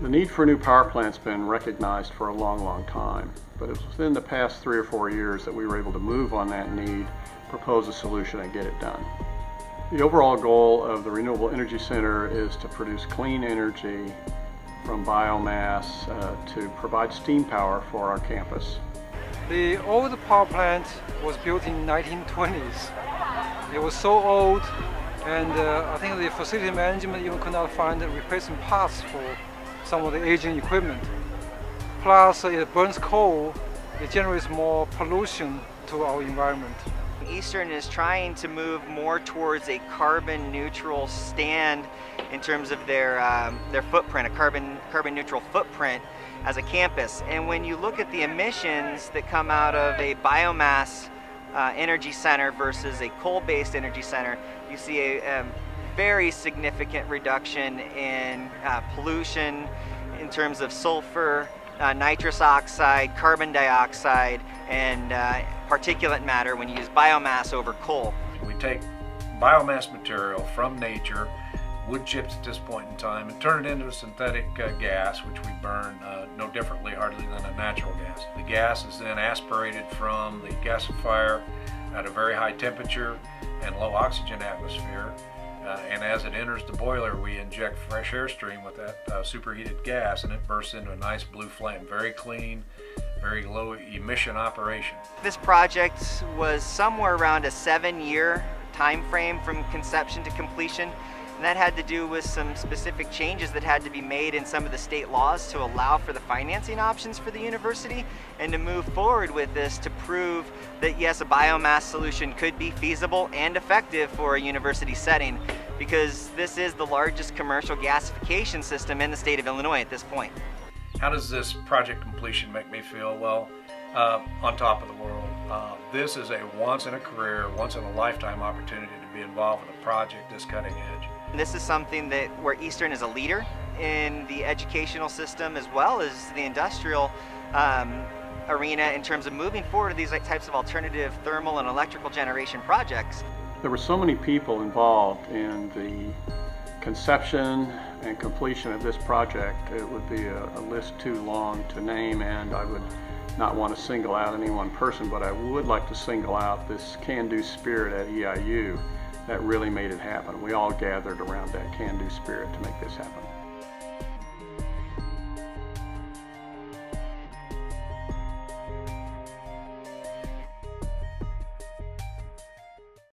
The need for a new power plant's been recognized for a long, long time, but it was within the past three or four years that we were able to move on that need, propose a solution, and get it done. The overall goal of the Renewable Energy Center is to produce clean energy from biomass uh, to provide steam power for our campus. The old power plant was built in 1920s. It was so old and uh, I think the facility management even could not find replacement parts for some of the aging equipment. Plus it burns coal, it generates more pollution to our environment. Eastern is trying to move more towards a carbon neutral stand in terms of their um, their footprint, a carbon carbon neutral footprint as a campus. And when you look at the emissions that come out of a biomass uh, energy center versus a coal-based energy center, you see a, a very significant reduction in uh, pollution in terms of sulfur, uh, nitrous oxide, carbon dioxide, and uh, particulate matter when you use biomass over coal. We take biomass material from nature, wood chips at this point in time, and turn it into a synthetic uh, gas, which we burn uh, no differently hardly than a natural gas. The gas is then aspirated from the gasifier at a very high temperature and low oxygen atmosphere uh, and as it enters the boiler, we inject fresh air stream with that uh, superheated gas, and it bursts into a nice blue flame. Very clean, very low emission operation. This project was somewhere around a seven-year time frame from conception to completion. And that had to do with some specific changes that had to be made in some of the state laws to allow for the financing options for the university and to move forward with this to prove that yes, a biomass solution could be feasible and effective for a university setting because this is the largest commercial gasification system in the state of Illinois at this point. How does this project completion make me feel? Well, uh, on top of the world. Uh, this is a once in a career, once in a lifetime opportunity to be involved with a project this cutting edge. This is something that where Eastern is a leader in the educational system as well as the industrial um, arena in terms of moving forward to these types of alternative thermal and electrical generation projects. There were so many people involved in the conception and completion of this project, it would be a, a, list too long to name and I would not want to single out any one person, but I would like to single out this can-do spirit at EIU that really made it happen. We all gathered around that can-do spirit to make this happen.